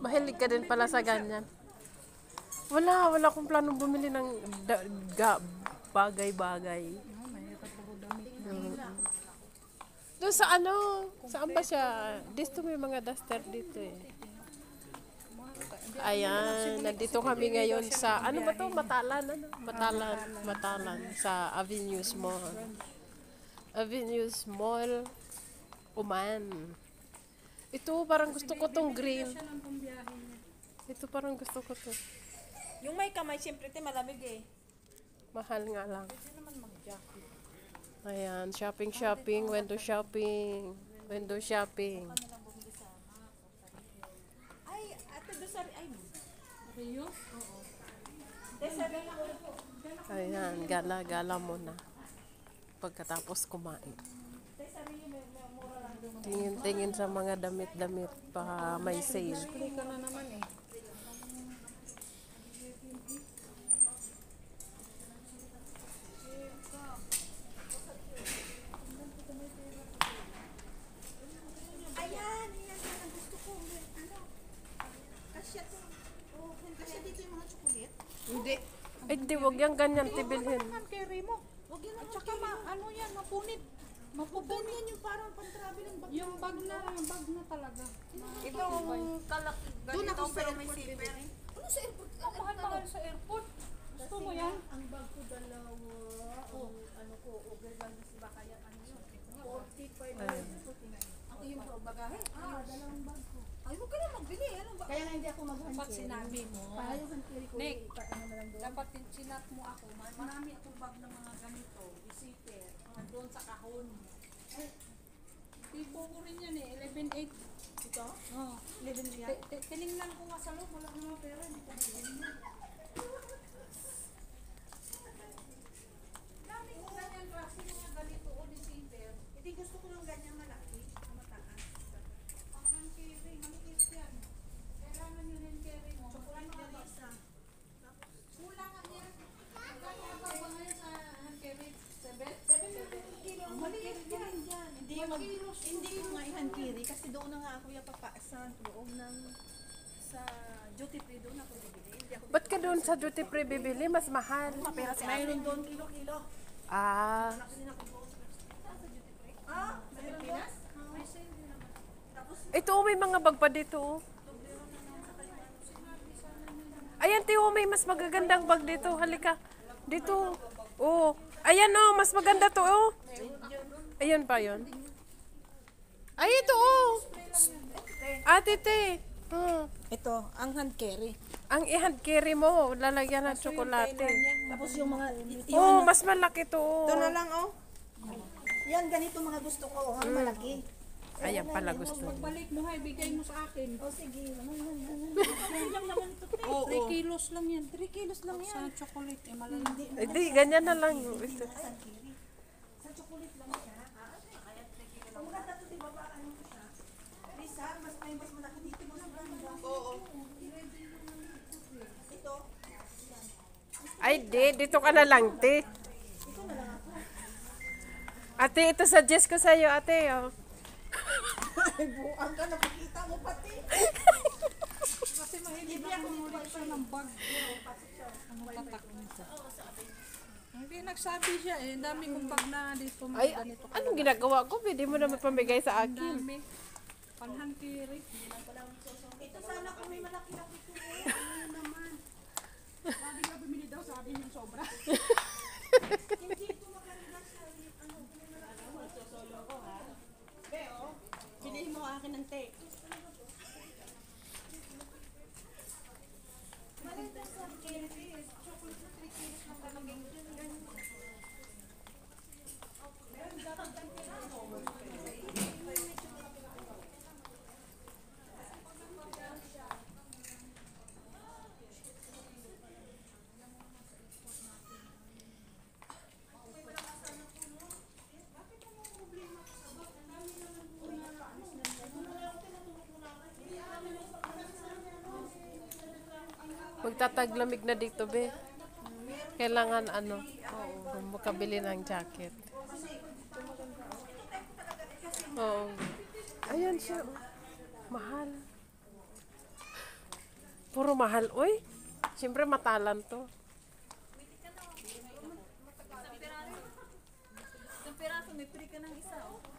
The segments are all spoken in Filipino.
Mahilig ka din pala sa ganyan. Wala, wala akong planong bumili ng bagay-bagay. No, mahirap ako damit. Doon sa ano, saan ba siya? Dito may mga duster dito eh. Ayan, nandito kami ngayon sa, ano ba to? Matalan, ano? Matalan, Matalan, sa Avenues Mall. Avenues Mall, Uman. Ito, parang gusto ko tong green. Ito parang gusto ko to. Yung may kamay, siyempre te malamig eh. Mahal nga lang. Pwede naman mag-jacket. Ayan, shopping, shopping, window shopping, window shopping. Ay, ate Dosari, ay. Rio? Oo. Ayan, gala-gala muna. Pagkatapos kumain. Tingin-tingin sa mga damit-damit pa may sale. Play ka na naman eh. Ayan, ayan yan ang gusto ko. May Ano? Kasya to. Oh, kasya dito yung mga chocolate. Hindi. Ay, di, wag yung ganyan tibilhin. Hand carry mo. Huwag yan At ang saka ma, ano yan, mapunit. Mapupunit. Ganyan yung parang pang-traveling bag. Yung bag na, bag na talaga. Ito ang kalak Doon ganito ako sa airport. Ano sa airport? Ang mahal-mahal sa airport. Gusto mo yan? Ang bag ko dalawa. Oh, ano ko, overwhelmed ba kaya ano yun? 45 Ako yung bagahe. Ah, dalawang bag. Ay, huwag ka na magbili. Ano ba? Kaya nga hindi ako mag Dapat sinabi mo. Para yung hand-carry ko, Nick. ipa-ano na lang doon. Dapat sinat mo ako. Ma- Marami akong bag ng mga ganito. Receiver. Nandun sa kahon. Tipo ko rin yan eh. 11.8. Ito? Oh. 11 yan. Ti- ti- Tiningnan ko nga sa loob. Wala naman pera. Hindi ko bibili. Dami ko ganyan klase mga ganito o receiver. Hindi gusto ko ng ganyan malaki. na Mataas. Ang hand carry, maliit yan. Kailangan yun hand carry mo. Chocolate Ano din ba? isa. Kulang nga yan. Magkano ang bag ba ngayon sa hand carry? Seven? 750 kilo. Ang maliit yan. Hindi One mag, kilos. hindi ko nga i-hand carry kasi doon na nga ako yung papa sa loob ng sa duty free doon ako bibili. Hindi ako Ba't ka doon sa duty free bibili? Mas mahal. Pero si Mayroon doon kilo-kilo. Ah, Ah, ito may mga bag pa dito. oh. Ayan, Tiyo, may mas magagandang bag dito. Halika. Dito. Oh. Ayan, oh, mas maganda to, oh. Ayan pa yon. Ay, ito, oh. Ate, te. Hmm. Ito, ang hand carry. Ang i-hand carry mo, lalagyan ng tsokolate. Tapos yung mga Oh, mas malaki to. oh. Ito na lang oh. Yan ganito mga gusto ko, ang malaki. Ayan pala gusto. Pagbalik mo ha, ibigay mo sa akin. Oh sige, ano yan, lang naman ito. Oh, 3 kilos lang yan. 3 kilos lang yan. Sa chocolate, eh, malalandi. Eh, di, ganyan na lang. Ito. Sa chocolate lang siya. Ang maganda to, di ba ba, ano ko siya? Lisa, mas may mas malaki dito mas maganda. Oo. Ito, Ay, di. Dito ka na lang, te. Ate, ito suggest ko sa'yo, ate. Oh. ay buang ka, nakikita mo pati. Kasi mahilig ako mulit siya ng bag. Ang tatak nito. Hindi nagsabi siya eh. Ang dami kong bag na dito. Ay, anong ginagawa ko? Pwede mo naman pamigay sa Ang akin. dami. Panhan kiri. Ito sana kung may malaki-laki ko eh. Ano naman. Sabi nga sabi yung sobra. Hindi ko makarga sa ano, may malaki ko. Ha. Beo, bilhin mo akin ng take. Maganda sa candy. Chocolate na 3 kilos na talagang ganyan. Meron dapat ang kailangan. Magtataglamig na dito, be. Kailangan ano, oo, makabili ng jacket. Oo. Ayan siya. Mahal. Puro mahal. Uy, siyempre matalan to. Isang piraso, may free ka ng isa. Oh.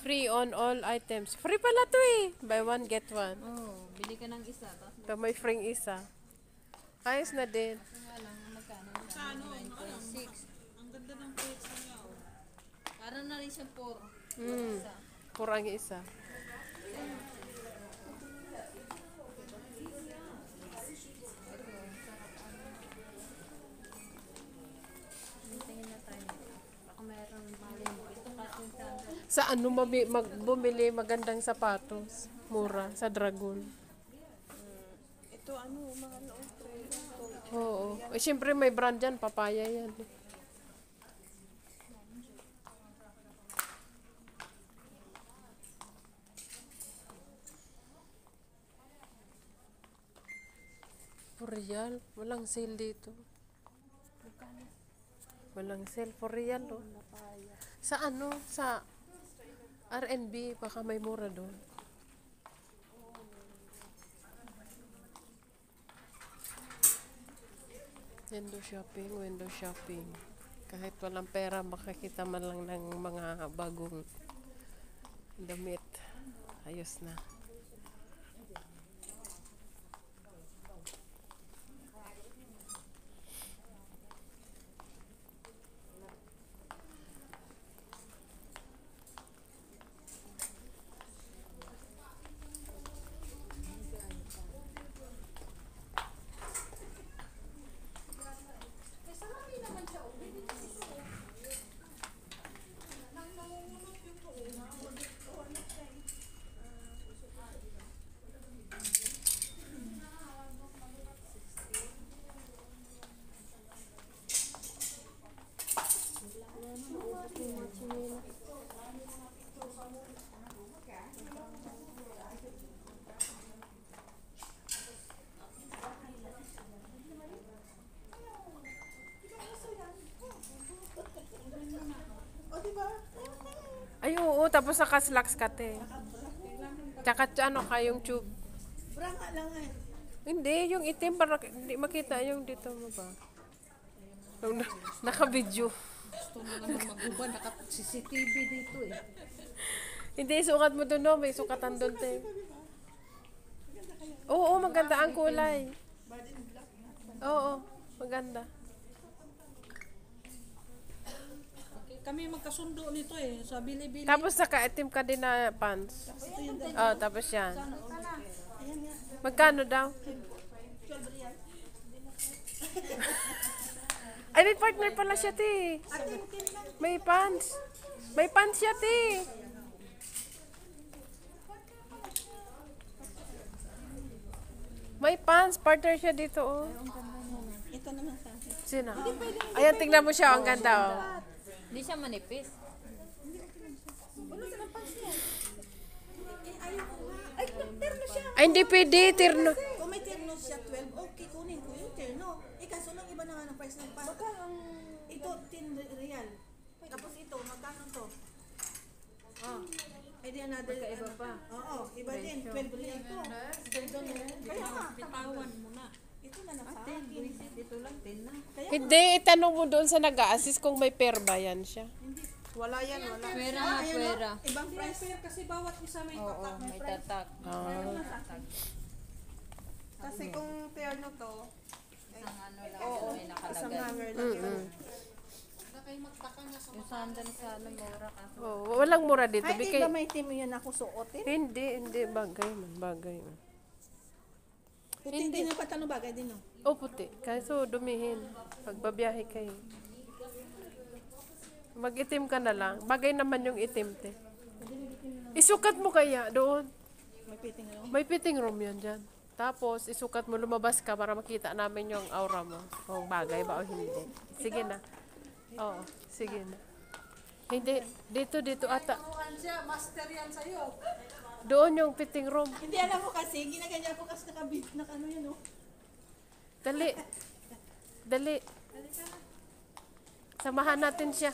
Free on all items. Free pala to eh. Buy one, get one. oh, bili ka ng isa. Ito may free isa. Ayos na din. nga lang, magkano? Magkano? 9.6. Ang ganda ng plates niya. Parang na rin siya 4. Mm. Puro ang isa. Tingin na tayo. Baka mayroon mali mo. Ito kasi yung sandal. Sa ano mabi, mag, bumili magandang sapatos? Mura. Sa Dragon. Ito ano, mga noong Oo. Eh, siyempre may brand yan. Papaya yan. For real. Walang sale dito. Walang sale. For real, no? Sa ano? Sa R&B. Baka may mura doon. Window shopping, window shopping. Kahit walang pera, makakita man lang ng mga bagong damit. Ayos na. Ay, oo. Tapos naka-slacks ka, te. Tsaka ano ka, yung tube. Bra nga lang eh. Hindi, yung itim para hindi makita yung dito mo ba? Yung na- naka-video. Gusto mo naman mag-uba. Naka-CCTV dito eh. Hindi, sukat mo doon, no? May sukatan doon, te. Oo, maganda ang kulay. Oo, maganda. Kami magkasundo nito eh. Sa bili-bili. Tapos naka-itim ka din na pants. Oh, tapos yan. Magkano daw? Ay, may partner pala siya, te. May pants. May pants siya, te. May pants. Partner siya dito, oh. Ito naman sa akin. Sino? Ayan, tingnan mo siya. Ang ganda, oh. Hindi siya manipis. Ano sa pants niya? Eh, ayaw ko nga. Ay, terno siya. Ay, hindi pwede. Tirno. Kung may terno siya 12, okay, kunin ko yung terno. Eh, kaso lang iba naman ang price ng pants. Baka ang... Ito, 10 real. Tapos ito, magkano to? Oh. Eh, di another... Magkaiba ano. pa. Oo, iba din. 12 real to. Kaya nga, Bitawan mo na. Ito na lang sa Ten, akin. buwisit. Ito lang, 10 na. Hindi, itanong mo doon sa nag-a-assist kung may pair ba yan siya. Wala yan, wala. Pwera nga, Ayan, pwera. oh, Ibang price. Fair kasi bawat isa may Oo, tatak. may tatak. Ah. Kasi kung terno to, Isang ano lang, may isang nakalagay. hanger lang yun. Yung sandal sa ano, mura kaso. Oh, walang mura dito. Ay, di ba may team yun ako suotin? hindi, hindi. Bagay man, bagay man. Puti din yung patano bagay din, no? O puti. Kaso dumihin. Pagbabiyahe kayo. Mag-itim ka na lang. Bagay naman yung itim, te. Isukat mo kaya doon. May fitting ano? May fitting room yan dyan. Tapos, isukat mo, lumabas ka para makita namin yung aura mo. Kung bagay ba o hindi. Sige na. Oo, sige na. Hindi, dito, dito ata. Master yan sa'yo. Doon yung fitting room. Hindi alam mo kasi, ginaganyan ko kasi nakabit, naka ano yan oh. Dali. Dali. Samahan natin siya.